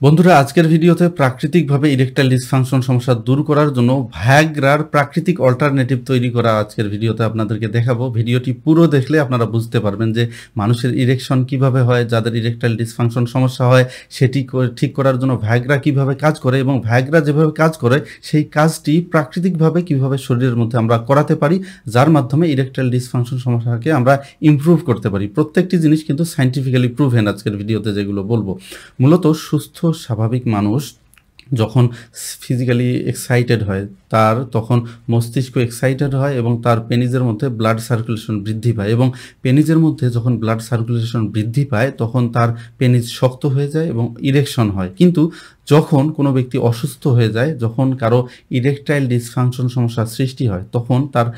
বন্ধুরা, আজকের ভিডিওতে প্রাকৃতিকভাবে ইরেকটাইল ডিসফাংশন সমস্যা দূর করার জন্য ভ্যাগ্রার প্রাকৃতিক অল্টারনেটিভ তৈরি করা আজকের ভিডিওতে আপনাদেরকে দেখাবো। ভিডিওটি পুরো দেখলে আপনারা বুঝতে পারবেন যে মানুষের ইরেকশন কীভাবে হয়, যাদের ইরেকটাইল ডিসফাংশন সমস্যা হয়, সেটি ঠিক করার জন্য ভ্যাগ্রা কীভাবে কাজ করে এবং ভ্যাগ্রা যেভাবে কাজ করে, সেই কাজটি প্রাকৃতিকভাবে কীভাবে শরীরের মধ্যে আমরা করাতে পারি, যার মাধ্যমে ইরেকটাইল ডিসফাংশন সমস্যাকে আমরা ইমপ্রুভ করতে পারি। প্রত্যেকটি জিনিস কিন্তু সাইন্টিফিক্যালি প্রুভেন আজকের ভিডিওতে যেগুলো বলব। মূলত সুস্থ স্বাভাবিক মানুষ যখন ফিজিক্যালি এক্সাইটেড হয়, তার তখন মস্তিষ্ক এক্সাইটেড হয় এবং তার পেনিজের মধ্যে ব্লাড সার্কুলেশন বৃদ্ধি পায় এবং পেনিজের মধ্যে যখন ব্লাড সার্কুলেশন বৃদ্ধি পায়, তখন তার পেনিজ শক্ত হয়ে যায় এবং ইরেকশন হয়। কিন্তু যখন কোনো ব্যক্তি অসুস্থ হয়ে যায়, যখন কারও ইরেকটাইল ডিসফাংশন সমস্যার সৃষ্টি হয়, তখন তার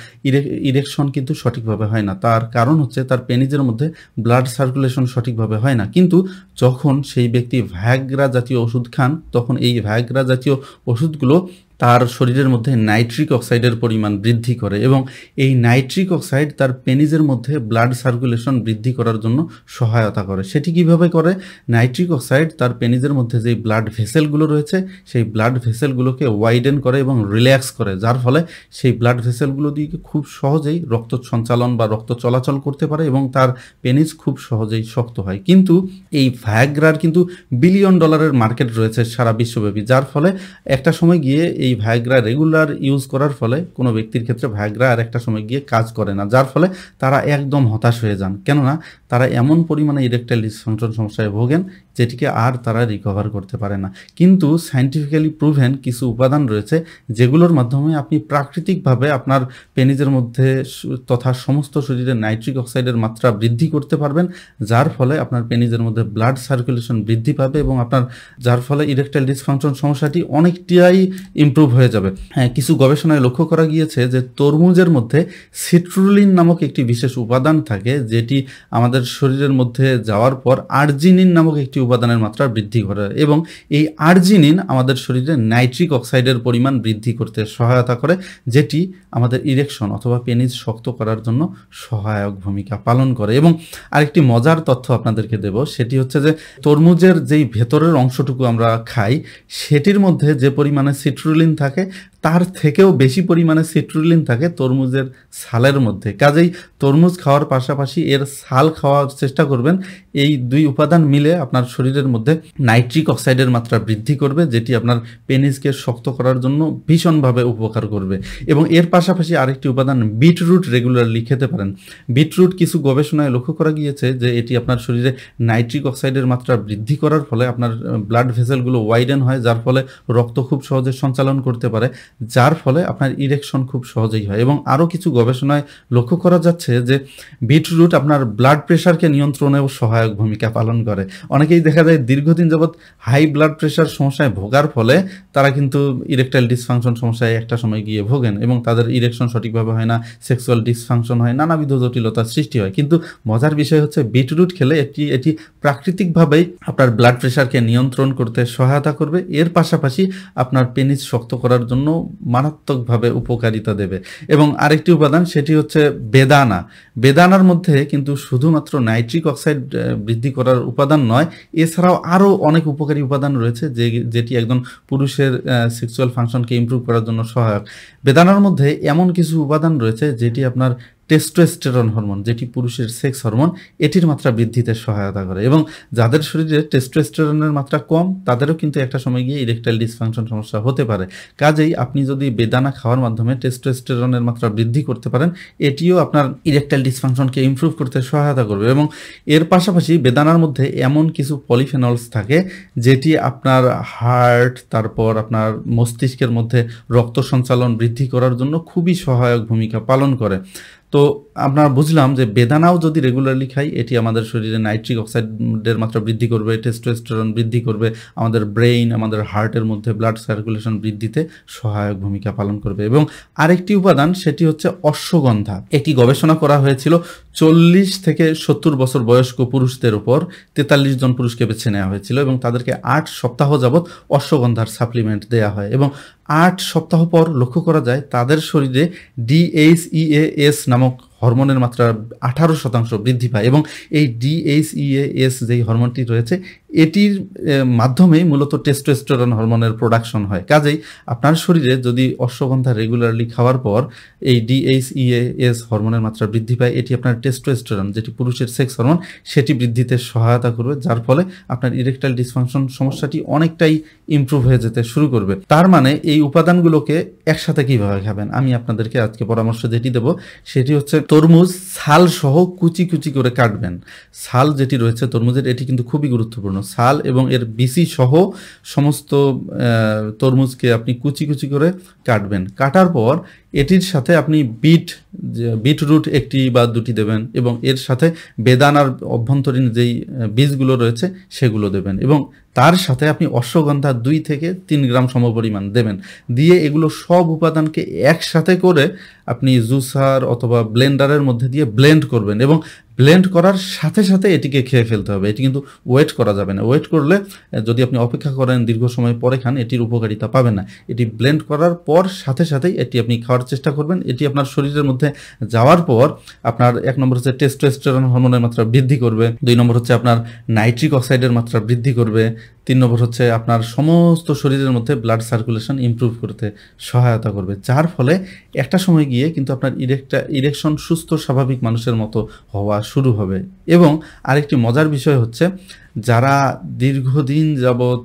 ইরেকশন কিন্তু সঠিকভাবে হয় না। তার কারণ হচ্ছে তার পেনিজের মধ্যে ব্লাড সার্কুলেশন সঠিকভাবে হয় না। কিন্তু যখন সেই ব্যক্তি ভ্যাগ্রা জাতীয় ওষুধ খান, তখন এই ভ্যাগ্রা জাতীয় ওষুধগুলো তার শরীরের মধ্যে নাইট্রিক অক্সাইডের পরিমাণ বৃদ্ধি করে এবং এই নাইট্রিক অক্সাইড তার পেনিজের মধ্যে ব্লাড সার্কুলেশন বৃদ্ধি করার জন্য সহায়তা করে। সেটি কীভাবে করে? নাইট্রিক অক্সাইড তার পেনিজের মধ্যে যে ব্লাড ভেসেলগুলো রয়েছে, সেই ব্লাড ভেসেলগুলোকে ওয়াইডেন করে এবং রিল্যাক্স করে, যার ফলে সেই ব্লাড ভেসেলগুলো দিয়ে খুব সহজেই রক্ত সঞ্চালন বা রক্ত চলাচল করতে পারে এবং তার পেনিস খুব সহজেই শক্ত হয়। কিন্তু এই ভ্যাগ্রার কিন্তু বিলিয়ন ডলারের মার্কেট রয়েছে সারা বিশ্বব্যাপী, যার ফলে একটা সময় গিয়ে এই ভায়াগ্রা রেগুলার ইউজ করার ফলে কোনো ব্যক্তির ক্ষেত্রে ভায়াগ্রা আর একটা সময় গিয়ে কাজ করে না। যার ফলে তারা একদম হতাশ হয়ে যান। কেননা তারা এমন পরিমাণে ইরেকটাইল ডিসফাংশন সমস্যায় ভোগেন যেটিকে আর তারা রিকভার করতে পারে না। কিন্তু সাইন্টিফিক্যালি প্রুভেন কিছু উপাদান রয়েছে, যেগুলোর মাধ্যমে আপনি প্রাকৃতিকভাবে আপনার পেনিজের মধ্যে তথা সমস্ত শরীরে নাইট্রিক অক্সাইডের মাত্রা বৃদ্ধি করতে পারবেন, যার ফলে আপনার পেনিজের মধ্যে ব্লাড সার্কুলেশন বৃদ্ধি পাবে এবং আপনার, যার ফলে ইরেকটাইল ডিসফাংশন সমস্যাটি অনেকটাই ইমপ্রুভ হয়ে যাবে। হ্যাঁ কিছু গবেষণায় লক্ষ্য করা গিয়েছে যে তরমুজের মধ্যে সিট্রুলিন নামক একটি বিশেষ উপাদান থাকে, যেটি আমাদের শরীরের মধ্যে যাওয়ার পর আর্জিনিন নামক একটি উপাদানের মাত্রা বৃদ্ধি করে এবং এই আর্জিনিন আমাদের শরীরে নাইট্রিক অক্সাইডের পরিমাণ বৃদ্ধি করতে সহায়তা করে, যেটি আমাদের ইরেকশন অথবা পেনিস শক্ত করার জন্য সহায়ক ভূমিকা পালন করে। এবং আরেকটি মজার তথ্য আপনাদেরকে দেব, সেটি হচ্ছে যে তরমুজের যেই ভেতরের অংশটুকু আমরা খাই, সেটির মধ্যে যে পরিমাণে সিট্রুলিন থাকে তার থেকেও বেশি পরিমাণে সিট্রুলিন থাকে তরমুজের ছালের মধ্যে। কাজেই তরমুজ খাওয়ার পাশাপাশি এর ছাল খাওয়ার চেষ্টা করবেন। এই দুই উপাদান মিলে আপনার শরীরের মধ্যে নাইট্রিক অক্সাইডের মাত্রা বৃদ্ধি করবে, যেটি আপনার পেনিসকে শক্ত করার জন্য ভীষণভাবে উপকার করবে। এবং এর পাশাপাশি আরেকটি উপাদান বিটরুট রেগুলারলি খেতে পারেন। বিটরুট কিছু গবেষণায় লক্ষ্য করা গিয়েছে যে এটি আপনার শরীরে নাইট্রিক অক্সাইডের মাত্রা বৃদ্ধি করার ফলে আপনার ব্লাড ভেসেলগুলো ওয়াইডেন হয়, যার ফলে রক্ত খুব সহজে সঞ্চালন করতে পারে। যার ফলে আপনার ইরেকশন খুব সহজেই হয় এবং আরও কিছু গবেষণায় লক্ষ্য করা যাচ্ছে যে বিটরুট আপনার ব্লাড প্রেশারকে নিয়ন্ত্রণেও সহায়ক ভূমিকা পালন করে। অনেকেই দেখা যায় দীর্ঘদিন যাবৎ হাই ব্লাড প্রেশার সমস্যায় ভোগার ফলে তারা কিন্তু ইরেকটাইল ডিসফাংশন সমস্যায় একটা সময় গিয়ে ভোগেন এবং তাদের ইরেকশন সঠিকভাবে হয় না সেক্সুয়াল ডিসফাংশন হয়, নানাবিধ জটিলতার সৃষ্টি হয়। কিন্তু মজার বিষয় হচ্ছে বিটরুট খেলে এটি এটি প্রাকৃতিকভাবেই আপনার ব্লাড প্রেশারকে নিয়ন্ত্রণ করতে সহায়তা করবে। এর পাশাপাশি আপনার পেনিস শক্ত করার জন্য মারাত্মকভাবে উপকারিতা দেবে। এবং আরেকটি উপাদান, সেটি হচ্ছে বেদানা। বেদানার মধ্যে কিন্তু শুধুমাত্র নাইট্রিক অক্সাইড বৃদ্ধি করার উপাদান নয়, এছাড়াও আরও অনেক উপকারী উপাদান রয়েছে যে, যেটি একজন পুরুষের সেক্সুয়াল ফাংশনকে ইম্প্রুভ করার জন্য সহায়ক। বেদানার মধ্যে এমন কিছু উপাদান রয়েছে যেটি আপনার টেস্টোস্টেরন হরমোন যেটি পুরুষের সেক্স হরমোন এটির মাত্রা বৃদ্ধিতে সহায়তা করে এবং যাদের শরীরে টেস্টোস্টেরনের মাত্রা কম, তাদেরও কিন্তু একটা সময় গিয়ে ইরেকটাইল ডিসফাংশন সমস্যা হতে পারে। কাজেই আপনি যদি বেদানা খাওয়ার মাধ্যমে টেস্টোস্টেরনের মাত্রা বৃদ্ধি করতে পারেন, এটিও আপনার ইরেকটাইল ডিসফাংশনকে ইমপ্রুভ করতে সহায়তা করবে এবং এর পাশাপাশি বেদানার মধ্যে এমন কিছু পলিফেনলস থাকে, যেটি আপনার হার্ট তারপর আপনার মস্তিষ্কের মধ্যে রক্ত সঞ্চালন বৃদ্ধি করার জন্য খুবই সহায়ক ভূমিকা পালন করে। তো আমরা বুঝলাম যে বেদানাও যদি রেগুলারলি খাই, এটি আমাদের শরীরে নাইট্রিক অক্সাইডের মাত্রা বৃদ্ধি করবে টেস্টোস্টেরন বৃদ্ধি করবে, আমাদের ব্রেইন আমাদের হার্টের মধ্যে ব্লাড সার্কুলেশন বৃদ্ধিতে সহায়ক ভূমিকা পালন করবে। এবং আরেকটি উপাদান, সেটি হচ্ছে অশ্বগন্ধা। এটি গবেষণা করা হয়েছিল চল্লিশ থেকে সত্তর বছর বয়স্ক পুরুষদের উপর তেতাল্লিশ জন পুরুষকে বেছে নেওয়া হয়েছিল এবং তাদেরকে আট সপ্তাহ যাবৎ অশ্বগন্ধার সাপ্লিমেন্ট দেয়া হয় এবং আট সপ্তাহ পর লক্ষ্য করা যায় তাদের শরীরে ডিএইচইএএস নামক হরমোনের মাত্রা আঠারো শতাংশ বৃদ্ধি পায় এবং এই ডিএইচইএস যেই হরমোনটি রয়েছে, এটির মাধ্যমেই মূলত টেস্টোস্টেরন হরমোনের প্রোডাকশন হয়। কাজেই আপনার শরীরে যদি অশ্বগন্ধা রেগুলারলি খাওয়ার পর এই ডিএইচইএস হরমোনের মাত্রা বৃদ্ধি পায়, এটি আপনার টেস্টোস্টেরন যেটি পুরুষের সেক্স হরমোন সেটি বৃদ্ধিতে সহায়তা করবে, যার ফলে আপনার ইরেকটাইল ডিসফাংশন সমস্যাটি অনেকটাই ইমপ্রুভ হয়ে যেতে শুরু করবে। তার মানে এই উপাদানগুলোকে একসাথে কীভাবে খাবেন? আমি আপনাদেরকে আজকে পরামর্শ যেটি দেব, সেটি হচ্ছে তরমুজ ছাল সহ কুচি কুচি করে কাটবেন। ছাল যেটি রয়েছে তরমুজের, এটি কিন্তু খুবই গুরুত্বপূর্ণ। ছাল এবং এর বিসি সহ সমস্ত তরমুজকে আপনি কুচি কুচি করে কাটবেন। কাটার পর এটির সাথে আপনি বিট বিটরুট একটি বা দুটি দেবেন এবং এর সাথে বেদানার অভ্যন্তরীণ যেই বীজগুলো রয়েছে সেগুলো দেবেন এবং তার সাথে আপনি অশ্বগন্ধা দুই থেকে তিন গ্রাম সমপরিমাণ দেবেন। দিয়ে এগুলো সব উপাদানকে একসাথে করে আপনি জুসার অথবা ব্লেন্ডারের মধ্যে দিয়ে ব্লেন্ড করবেন এবং ব্লেন্ড করার সাথে সাথে এটিকে খেয়ে ফেলতে হবে। এটি কিন্তু ওয়েট করা যাবে না। ওয়েট করলে যদি আপনি অপেক্ষা করেন দীর্ঘ সময় পরে খান, এটির উপকারিতা পাবেন না। এটি ব্লেন্ড করার পর সাথে সাথেই এটি আপনি খাওয়ার চেষ্টা করবেন। এটি আপনার শরীরের মধ্যে যাওয়ার পর আপনার এক নম্বর হচ্ছে টেস্টোস্টেরন হরমোনের মাত্রা বৃদ্ধি করবে। দুই নম্বর হচ্ছে আপনার নাইট্রিক অক্সাইডের মাত্রা বৃদ্ধি করবে। তিন নম্বর হচ্ছে আপনার সমস্ত শরীরের মধ্যে ব্লাড সার্কুলেশন ইমপ্রুভ করতে সহায়তা করবে। যার ফলে একটা সময় গিয়ে কিন্তু আপনার ইরেকটা ইরেকশন সুস্থ, স্বাভাবিক মানুষের মতো হওয়া শুরু হবে। এবং আরেকটি মজার বিষয় হচ্ছে, যারা দীর্ঘদিন যাবৎ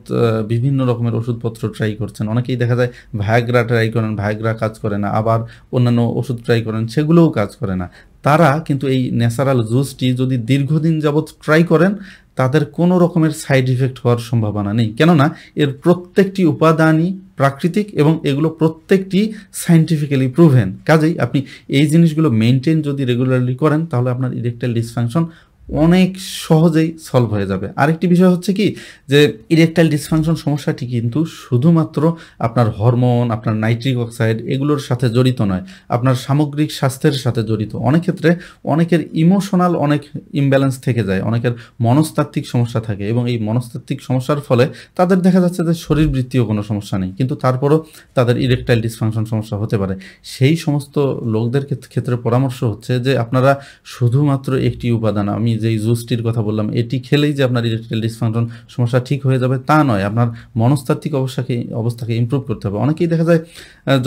বিভিন্ন রকমের ওষুধপত্র ট্রাই করছেন, অনেকেই দেখা যায় ভায়াগ্রা ট্রাই করেন ভায়াগ্রা কাজ করে না, আবার অন্যান্য ওষুধ ট্রাই করেন, সেগুলোও কাজ করে না। তারা কিন্তু এই ন্যাচারাল জুসটি যদি দীর্ঘদিন যাবৎ ট্রাই করেন তাদের কোনো রকমের সাইড ইফেক্ট হওয়ার সম্ভাবনা নেই। কেননা এর প্রত্যেকটি উপাদানই প্রাকৃতিক এবং এগুলো প্রত্যেকটি সাইন্টিফিক্যালি প্রুভেন কাজেই আপনি এই জিনিসগুলো মেনটেন যদি রেগুলারলি করেন, তাহলে আপনার ইরেকটাইল ডিসফাংশন অনেক সহজেই সলভ হয়ে যাবে। আরেকটি বিষয় হচ্ছে কি যে ইরেকটাইল ডিসফাংশন সমস্যাটি কিন্তু শুধুমাত্র আপনার হরমোন আপনার নাইট্রিক অক্সাইড এগুলোর সাথে জড়িত নয়, আপনার সামগ্রিক স্বাস্থ্যের সাথে জড়িত। অনেক ক্ষেত্রে অনেকের ইমোশনাল অনেক ইমব্যালেন্স থেকে যায়, অনেকের মনস্তাত্ত্বিক সমস্যা থাকে এবং এই মনস্তাত্ত্বিক সমস্যার ফলে তাদের দেখা যাচ্ছে যে শরীরবৃত্তীয় কোনো সমস্যা নেই, কিন্তু তারপরও তাদের ইরেকটাইল ডিসফাংশন সমস্যা হতে পারে। সেই সমস্ত লোকদের ক্ষেত্রে পরামর্শ হচ্ছে যে আপনারা শুধুমাত্র একটি উপাদান, আমি যেই জুসটির কথা বললাম, এটি খেলেই যে আপনার ইরেকটাইল ডিসফাংশন সমস্যা ঠিক হয়ে যাবে তা নয়। আপনার মনস্তাত্ত্বিক অবস্থাকে অবস্থাকে ইম্প্রুভ করতে হবে। অনেকেই দেখা যায়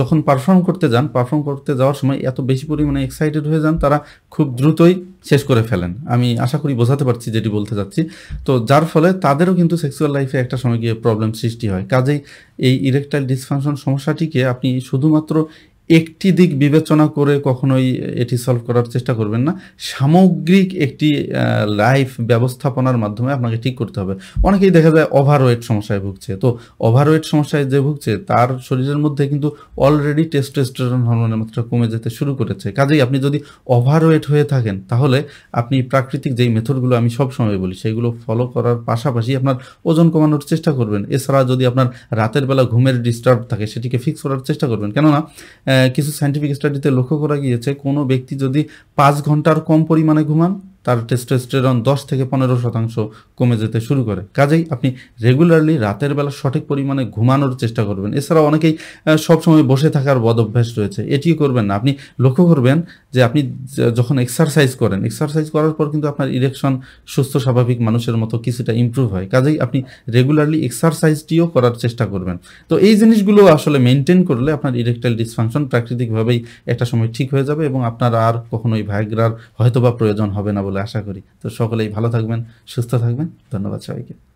যখন পারফর্ম করতে যান পারফর্ম করতে যাওয়ার সময় এত বেশি পরিমাণে এক্সাইটেড হয়ে যান, তারা খুব দ্রুতই শেষ করে ফেলেন। আমি আশা করি বোঝাতে পারছি যেটি বলতে যাচ্ছি তো যার ফলে তাদেরও কিন্তু সেক্সুয়াল লাইফে একটা সময় গিয়ে প্রবলেম সৃষ্টি হয়। কাজেই এই ইরেকটাইল ডিসফাংশন সমস্যাটিকে আপনি শুধুমাত্র একটি দিক বিবেচনা করে কখনোই এটি সলভ করার চেষ্টা করবেন না। সামগ্রিক একটি লাইফ ব্যবস্থাপনার মাধ্যমে আপনাকে ঠিক করতে হবে। অনেকেই দেখা যায় ওভারওয়েট সমস্যায় ভুগছে। তো ওভারওয়েট সমস্যায় যে ভুগছে, তার শরীরের মধ্যে কিন্তু অলরেডি টেস্টোস্টেরন হরমোনের মাত্রা কমে যেতে শুরু করেছে। কাজেই আপনি যদি ওভারওয়েট হয়ে থাকেন, তাহলে আপনি প্রাকৃতিক যেই মেথডগুলো আমি সব সময় বলি সেইগুলো ফলো করার পাশাপাশি আপনার ওজন কমানোর চেষ্টা করবেন। এছাড়া যদি আপনার রাতের বেলা ঘুমের ডিস্টার্ব থাকে, সেটিকে ফিক্স করার চেষ্টা করবেন। কেননা কিছু সাইন্টিফিক স্টাডিতে লক্ষ্য করা গিয়েছে কোনো ব্যক্তি যদি পাঁচ ঘণ্টার কম পরিমাণে ঘুমান তার টেস্টোস্টেরন দশ থেকে পনেরো শতাংশ কমে যেতে শুরু করে। কাজেই আপনি রেগুলারলি রাতের বেলা সঠিক পরিমাণে ঘুমানোর চেষ্টা করবেন। এছাড়া অনেকেই সবসময় বসে থাকার বদ অভ্যাস রয়েছে। এটিও করবেন না। আপনি লক্ষ্য করবেন যে আপনি যখন এক্সারসাইজ করেন এক্সারসাইজ করার পর কিন্তু আপনার ইরেকশন সুস্থ, স্বাভাবিক মানুষের মতো কিছুটা ইম্প্রুভ হয়। কাজেই আপনি রেগুলারলি এক্সারসাইজটিও করার চেষ্টা করবেন। তো এই জিনিসগুলো আসলে মেনটেন করলে আপনার ইরেকটাইল ডিসফাংশন প্রাকৃতিকভাবেই একটা সময় ঠিক হয়ে যাবে এবং আপনার আর কখনোই ভাইগ্রার হয়তোবা প্রয়োজন হবে না বলে আশা করি। তো সকলেই ভালো থাকবেন সুস্থ থাকবেন। ধন্যবাদ সবাইকে।